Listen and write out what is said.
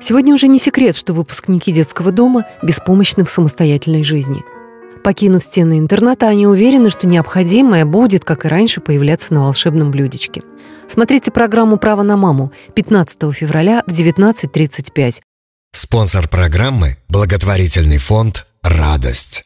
Сегодня уже не секрет, что выпускники детского дома беспомощны в самостоятельной жизни. Покинув стены интерната, они уверены, что необходимое будет, как и раньше, появляться на волшебном блюдечке. Смотрите программу «Право на маму» 15 февраля в 19.35. Спонсор программы – благотворительный фонд «Радость».